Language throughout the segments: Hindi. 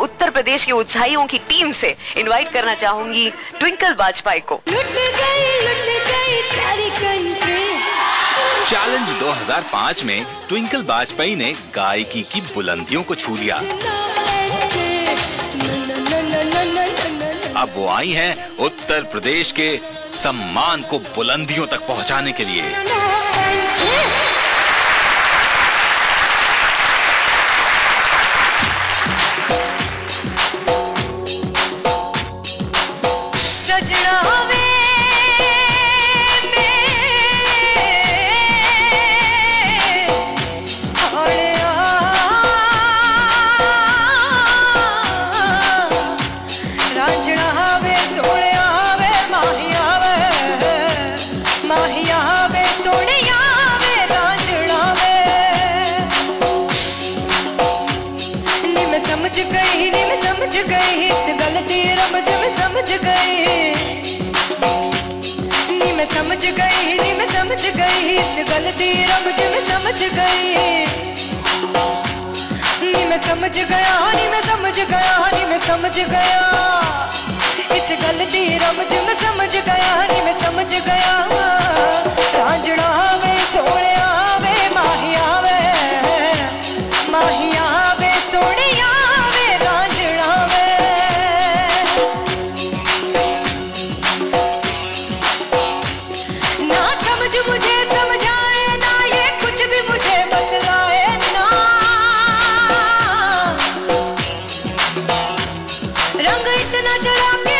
उत्तर प्रदेश के उत्साहियों की टीम से इनवाइट करना चाहूँगी ट्विंकल वाजपेयी को। चैलेंज 2005 में ट्विंकल वाजपेयी ने गायकी की बुलंदियों को छू लिया। अब वो आई हैं उत्तर प्रदेश के सम्मान को बुलंदियों तक पहुँचाने के लिए। गई नी मैं समझ गई इस गलती समझ गई। नी मैं समझ गई नी मैं समझ गई इस गलती समझ गई। नी मैं समझ गया नी मैं समझ गया नी मैं समझ गया। इस गलती रमज में, समझ गया नी मैं समझ गया। रांझणा वे सोनिया रंग इतना चढ़ा के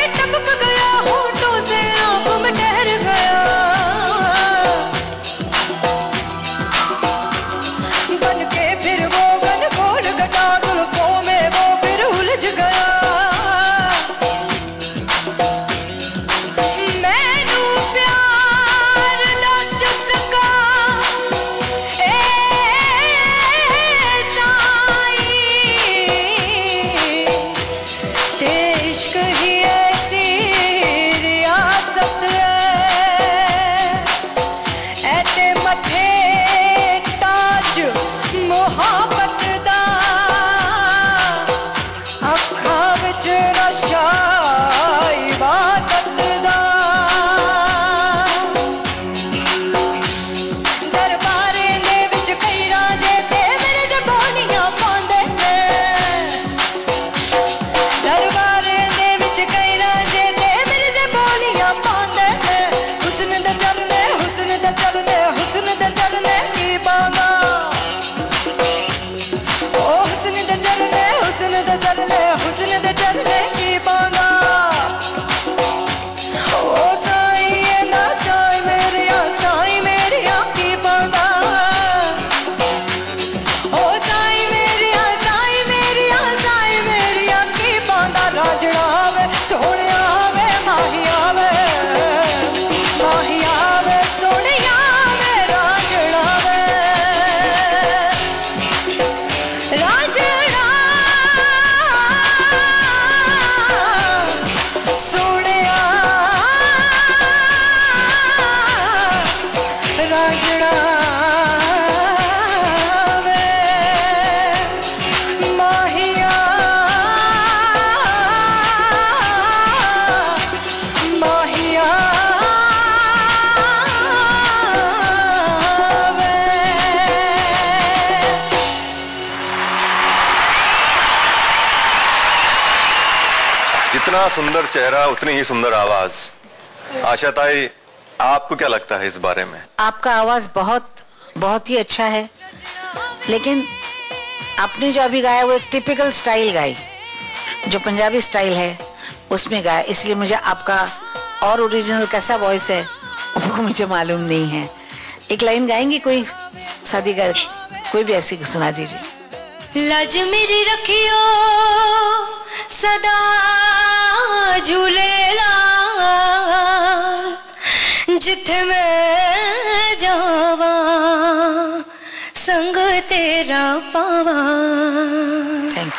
जितना सुंदर चेहरा उतनी ही सुंदर आवाज़। आशाताई आपको क्या लगता है इस बारे में? आपका आवाज़ बहुत बहुत ही अच्छा है। लेकिन आपने जो अभी गाया वो एक टिपिकल स्टाइल गाई जो पंजाबी स्टाइल है उसमें गाया। इसलिए मुझे आपका और ओरिजिनल कैसा वॉइस है वो मुझे मालूम नहीं है। एक लाइन गाएँगी कोई? शादी का कोई भी ऐसी सुना दीजिए। लज मेरी रखियो सदा झूलेला love. Sing.